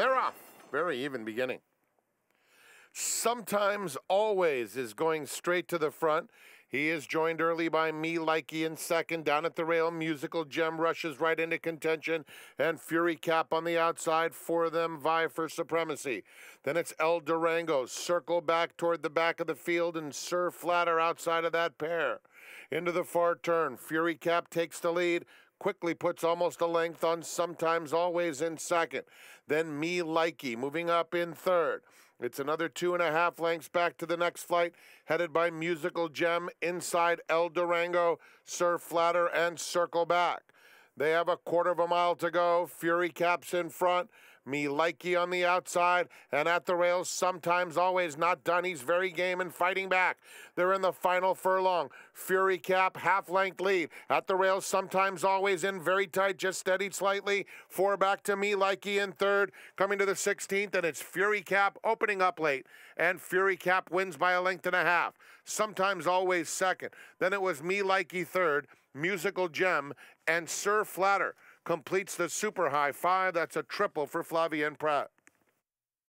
They're off. Very even beginning. Sometimes Always is going straight to the front. He is joined early by Me Likey in second. Down at the rail, Musical Gem rushes right into contention, and Fury Kap on the outside. Four of them vie for supremacy. Then it's El Durango. Circle back toward the back of the field, and Sir Flatter outside of that pair. Into the far turn, Fury Kap takes the lead quickly puts almost a length on sometimes always in second. Then Me Likey moving up in third. It's another two and a half lengths back to the next flight, headed by Musical Gem inside El Durango, Sir Flatter, and Circle Back. They have a quarter of a mile to go. Fury Kap's in front. Me Likey on the outside and at the rails, sometimes always not done. He's very game and fighting back. They're in the final furlong. Fury Kap, half length lead. At the rails, sometimes always in very tight, just steadied slightly. Four back to Me Likey in third. Coming to the 16th, and it's Fury Kap opening up late. And Fury Kap wins by a length and a half. Sometimes always second. Then it was Me Likey third, Musical Gem, and Sir Flatter completes the super high five. That's a triple for Flavien Prat.